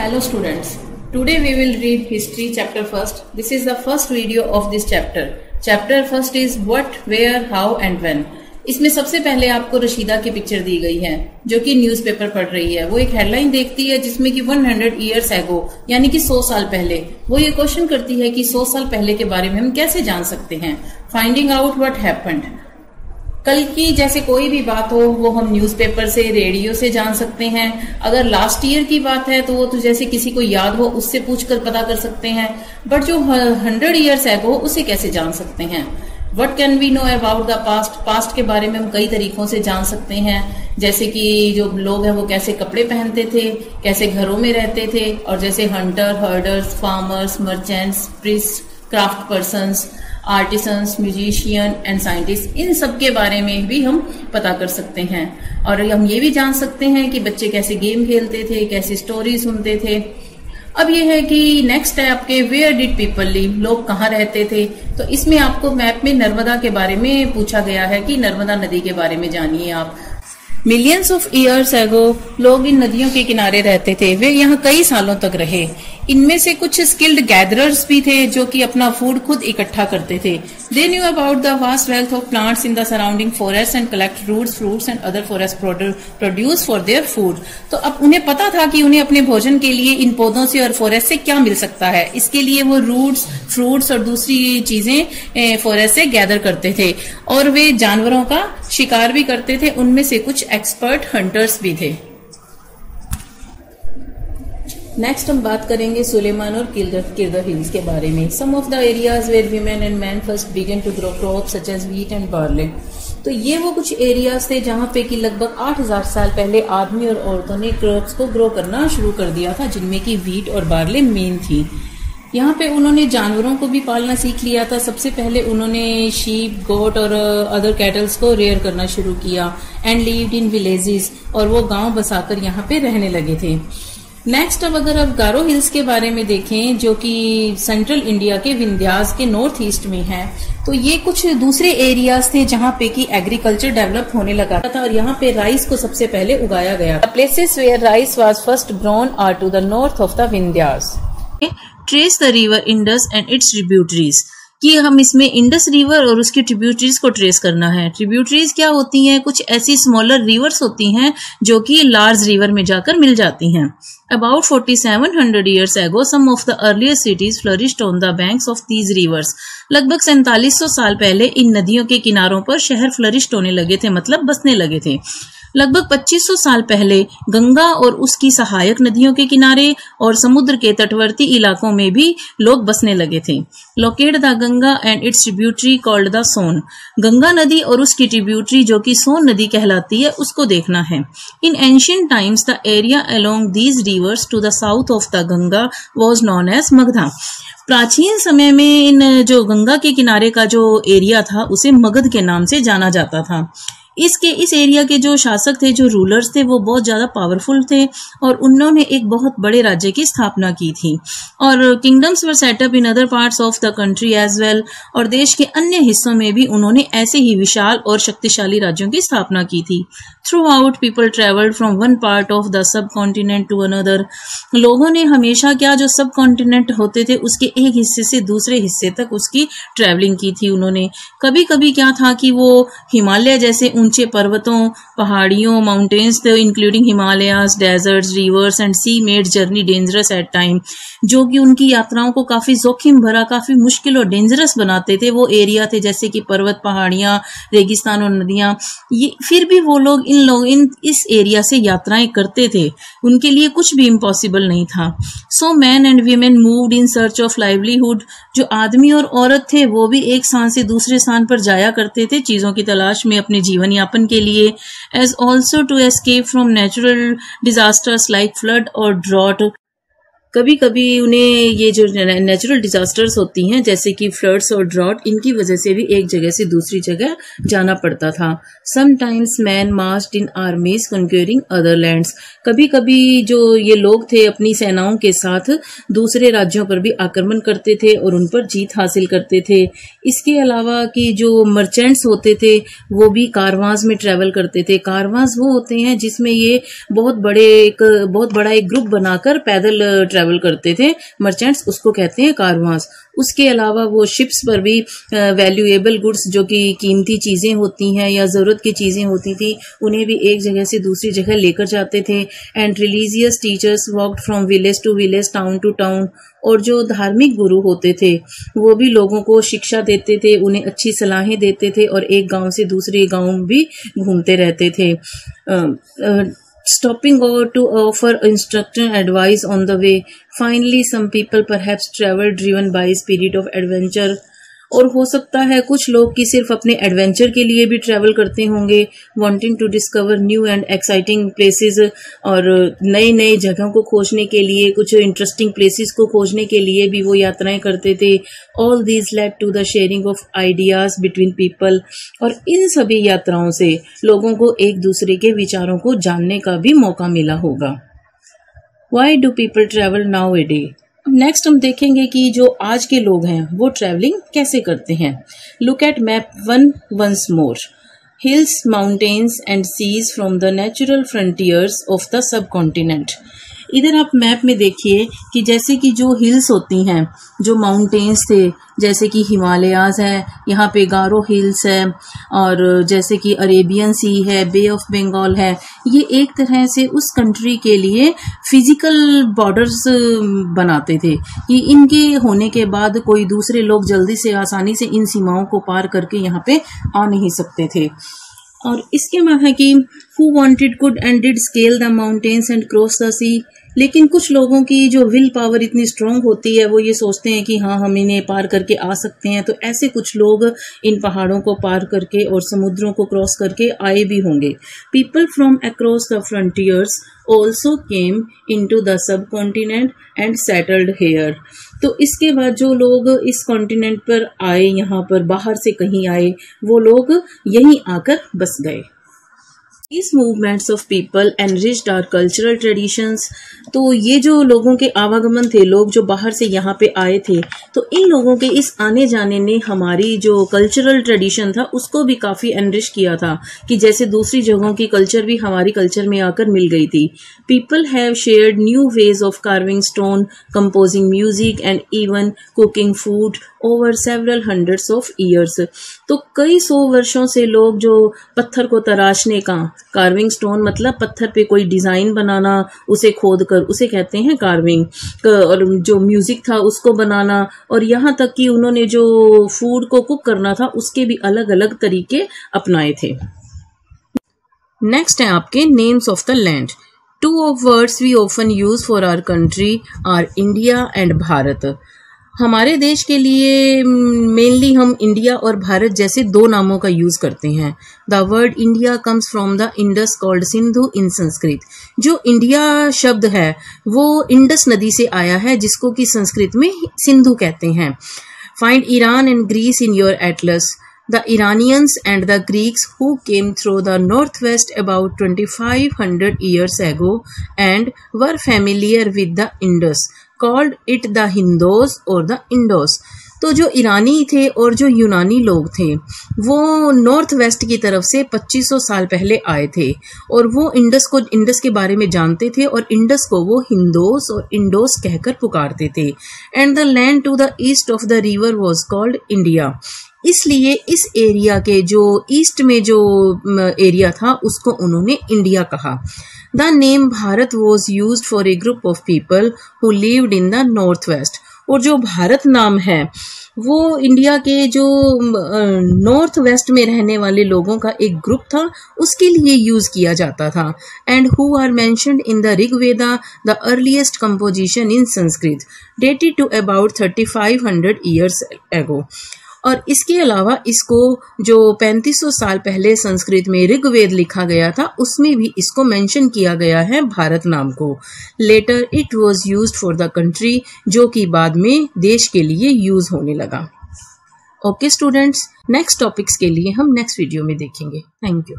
hello, students. Today we will read history chapter first. This is the first video of this chapter. Chapter first is what, where, how and when. इसमें सबसे पहले आपको रशीदा की picture दी गई है, जो कि न्यूज़पेपर पढ़ रही है। वो एक हेडलाइन देखती है जिसमें कि 100 हंड्रेड ईयर्स एगो यानी कि 100 साल पहले, वो ये क्वेश्चन करती है कि 100 साल पहले के बारे में हम कैसे जान सकते हैं? फाइंडिंग आउट व्हाट हैपेंड कल की जैसे कोई भी बात हो, वो हम न्यूज़पेपर से रेडियो से जान सकते हैं। अगर लास्ट ईयर की बात है तो वो तो जैसे किसी को याद हो, उससे पूछ कर पता कर सकते हैं। बट जो हंड्रेड ईयर्स है, वो उसे कैसे जान सकते हैं? What can we know about the past past के बारे में हम कई तरीकों से जान सकते हैं। जैसे कि जो लोग हैं, वो कैसे कपड़े पहनते थे, कैसे घरों में रहते थे, और जैसे hunter herders farmers merchants priest craft person artisans musician and scientist इन सब के बारे में भी हम पता कर सकते हैं। और हम ये भी जान सकते हैं कि बच्चे कैसे गेम खेलते थे, कैसे स्टोरी सुनते थे। अब ये है कि नेक्स्ट है आपके वेयर डिड पीपल लिव लोग कहाँ रहते थे। तो इसमें आपको मैप में नर्मदा के बारे में पूछा गया है कि नर्मदा नदी के बारे में जानिए आप। मिलियंस ऑफ़ ईयर्स एगो लोग इन नदियों के किनारे रहते थे। वे यहाँ कई सालों तक रहे। इनमें से कुछ स्किल्ड गैदरर्स भी थे, जो कि अपना फ़ूड खुद इकट्ठा करते थे। They knew about the vast wealth of plants in the surrounding forest and collect roots fruits and other forest produce for their food तो अब उन्हें पता था कि उन्हें अपने भोजन के लिए इन पौधों से और फॉरेस्ट से क्या मिल सकता है। इसके लिए वो रूट्स फ्रूट्स और दूसरी चीज़ें फॉरेस्ट से गैदर करते थे। और वे जानवरों का शिकार भी करते थे। उनमें से कुछ एक्सपर्ट हंटर्स भी थे। नेक्स्ट हम बात करेंगे सुलेमान और किरदर हिल्स के बारे में। Some of the areas where women and man first began to grow crop such as wheat and barley तो ये वो कुछ एरियाज़ थे जहाँ पे कि लगभग 8000 साल पहले आदमी और औरतों ने क्रॉप्स को ग्रो करना शुरू कर दिया था, जिनमें कि वीट और बार्ले मेन थी। यहाँ पे उन्होंने जानवरों को भी पालना सीख लिया था। सबसे पहले उन्होंने शीप गोट और अदर कैटल्स को रेयर करना शुरू किया। एंड लीव्ड इन विलेजेस और वो गाँव बसाकर यहाँ पे रहने लगे थे। नेक्स्ट अब अगर आप गारो हिल्स के बारे में देखें, जो कि सेंट्रल इंडिया के विंध्यास के नॉर्थ ईस्ट में है तो ये कुछ दूसरे एरियाज़ थे जहाँ पे की एग्रीकल्चर डेवलप होने लगा था और यहाँ पे राइस को सबसे पहले उगाया गया places where rice was first grown are to the north of the Vindhyas trace the river Indus and its tributaries कि हम इसमें इंडस रिवर और उसकी ट्रिब्यूटरीज को ट्रेस करना है। ट्रिब्यूटरीज क्या होती हैं? कुछ ऐसी स्मॉलर रिवर्स होती हैं जो कि लार्ज रिवर में जाकर मिल जाती हैं। About forty seven hundred years ago some of the earlier cities flourished on the banks of these rivers लगभग सैंतालीस सौ साल पहले इन नदियों के किनारों पर शहर फ्लरिश्ड होने लगे थे मतलब बसने लगे थे। लगभग 2500 साल पहले गंगा और उसकी सहायक नदियों के किनारे और समुद्र के तटवर्ती इलाकों में भी लोग बसने लगे थे। Locate the Ganga and its tributary called the Son. Ganga नदी और उसकी ट्रिब्यूटरी जो कि सोन नदी कहलाती है, उसको देखना है। In ancient times the area along these rivers to the south of the Ganga was known as Magadha. प्राचीन समय में इन जो गंगा के किनारे का जो एरिया था, उसे मगध के नाम से जाना जाता था। इसके, इस एरिया के जो शासक थे, जो रूलर्स थे, वो बहुत ज़्यादा पावरफुल थे और उन्होंने एक बहुत बड़े राज्य की स्थापना की थी। और kingdoms were set up in other parts of the country as well और देश के अन्य हिस्सों में भी उन्होंने ऐसे ही विशाल और शक्तिशाली राज्यों की स्थापना की थी। Throughout people travelled from one part of the subcontinent to another लोगों ने हमेशा क्या जो सब कॉन्टिनेंट होते थे, उसके एक हिस्से से दूसरे हिस्से तक उसकी ट्रेवलिंग की थी उन्होंने। कभी कभी क्या था कि वो हिमालय जैसे ऊँचे पर्वतों, पहाड़ियों mountains including Himalayas desert rivers and sea made journey dangerous at time जो कि उनकी यात्राओं को काफ़ी जोखिम भरा, काफ़ी मुश्किल और डेंजरस बनाते थे वो एरिया थे, जैसे कि पर्वत, पहाड़ियाँ, रेगिस्तान और नदियाँ। ये, फिर भी वो लोग इन लोग, इन, इस एरिया से यात्राएँ करते थे। उनके लिए कुछ भी इम्पॉसिबल नहीं था। So man and women moved in search of livelihood जो आदमी और औरत थे, वो भी एक स्थान से दूसरे स्थान पर जाया करते थे, चीज़ों की तलाश में अपने जीवन यापन के लिए as also to escape from natural disasters like flood और ड्रॉट कभी कभी उन्हें ये जो नेचुरल डिजास्टर्स होती हैं, जैसे कि फ्लड्स और ड्रॉट इनकी वजह से भी एक जगह से दूसरी जगह जाना पड़ता था। Sometimes man massed in armies conquering other कभी कभी जो ये लोग थे अपनी सेनाओं के साथ दूसरे राज्यों पर भी आक्रमण करते थे और उन पर जीत हासिल करते थे। इसके अलावा कि जो मर्चेंट्स होते थे, वो भी कारवांस में ट्रेवल करते थे। कारवांस वो होते हैं जिसमें ये बहुत बड़े एक, बहुत बड़ा एक ग्रुप बनाकर पैदल ट्रेवल करते थे मर्चेंट्स उसको कहते हैं कारवांस। उसके अलावा वो शिप्स पर भी वैल्यूएबल गुड्स जो कि कीमती चीज़ें होती हैं या ज़रूरत की चीज़ें होती थी, उन्हें भी एक जगह से दूसरी जगह लेकर जाते थे। And religious teachers walked from village to village town to town और जो धार्मिक गुरु होते थे, वो भी लोगों को शिक्षा देते थे, उन्हें अच्छी सलाहें देते थे और एक गाँव से दूसरे गाँव भी घूमते रहते थे। Stopping over to offer instruction advice on the way. Finally, some people perhaps travel driven by a spirit of adventure और हो सकता है कुछ लोग की सिर्फ़ अपने एडवेंचर के लिए भी ट्रैवल करते होंगे wanting to discover new and exciting places और नए नए जगहों को खोजने के लिए, कुछ इंटरेस्टिंग प्लेसेस को खोजने के लिए भी वो यात्राएँ करते थे। All these led to the sharing of ideas between people और इन सभी यात्राओं से लोगों को एक दूसरे के विचारों को जानने का भी मौका मिला होगा। Why do people travel now a day next हम देखेंगे कि जो आज के लोग हैं, वो ट्रेवलिंग कैसे करते हैं। Look at map one once more hills mountains and seas from the natural frontiers of the subcontinent इधर आप मैप में देखिए कि जैसे कि जो हिल्स होती हैं, जो माउंटेन्स थे, जैसे कि हिमालयाज है, यहाँ पे गारो हिल्स है, और जैसे कि अरेबियन सी है बे ऑफ़ बंगाल है, ये एक तरह से उस कंट्री के लिए फ़िज़िकल बॉर्डर्स बनाते थे कि इनके होने के बाद कोई दूसरे लोग जल्दी से आसानी से इन सीमाओं को पार करके यहाँ पे आ नहीं सकते थे। और इसके बाद है कि who wanted could and did scale the mountains and cross the sea लेकिन कुछ लोगों की जो विल पावर इतनी स्ट्रांग होती है, वो ये सोचते हैं कि हाँ हम इन्हें पार करके आ सकते हैं। तो ऐसे कुछ लोग इन पहाड़ों को पार करके और समुद्रों को क्रॉस करके आए भी होंगे। People from across the frontiers also came into the subcontinent and settled here तो इसके बाद जो लोग इस कॉन्टिनेंट पर आए, यहाँ पर बाहर से कहीं आए, वो लोग यहीं आकर बस गए। These movements of people enriched our cultural traditions. तो ये जो लोगों के आवागमन थे, लोग जो बाहर से यहाँ पे आए थे तो इन लोगों के इस आने जाने ने हमारी जो कल्चरल ट्रेडिशन था, उसको भी काफ़ी एनरिच किया था कि जैसे दूसरी जगहों की कल्चर भी हमारी कल्चर में आकर मिल गई थी people have shared new ways of carving stone composing music and even cooking food over several hundreds of years तो कई सौ वर्षों से लोग जो पत्थर को तराशने का कार्विंग स्टोन मतलब पत्थर पे कोई डिज़ाइन बनाना, उसे खोद कर उसे कहते हैं कार्विंग और जो म्यूज़िक था उसको बनाना, और यहाँ तक कि उन्होंने जो फ़ूड को कुक करना था, उसके भी अलग अलग तरीके अपनाए थे। नेक्स्ट है आपके names of the land two of words we often use for our country are India and Bharat हमारे देश के लिए मेनली हम इंडिया और भारत जैसे दो नामों का यूज़ करते हैं। The word India comes from the Indus called Sindhu in Sanskrit जो इंडिया शब्द है, वो इंडस नदी से आया है, जिसको कि संस्कृत में सिंधु कहते हैं। Find Iran and Greece in your atlas The Iranians and the Greeks who came through the northwest about 2500 years ago and were familiar with the Indus called it the Hindos or the Indos. तो जो ईरानी थे और जो यूनानी लोग थे, वो north west की तरफ़ से 2500 साल पहले आए थे और वो इंडस को इंडस के बारे में जानते थे और इंडस को वो हिंदोस और इंडोस कहकर पुकारते थे. And the land to the east of the river was called India इसलिए इस एरिया के जो ईस्ट में जो एरिया था, उसको उन्होंने इंडिया कहा. Name Bharat was used for a group of people who lived in the north west और जो भारत नाम है, वो इंडिया के जो नॉर्थ वेस्ट में रहने वाले लोगों का एक ग्रुप था, उसके लिए यूज़ किया जाता था। And who are mentioned in the Rigveda the earliest composition in Sanskrit dated to about thirty five hundred years ago और इसके अलावा इसको जो 3500 साल पहले संस्कृत में ऋग्वेद लिखा गया था, उसमें भी इसको मेंशन किया गया है भारत नाम को। Later it was used for the country जो कि बाद में देश के लिए यूज़ होने लगा। ओके स्टूडेंट्स नेक्स्ट टॉपिक्स के लिए हम नेक्स्ट वीडियो में देखेंगे। Thank you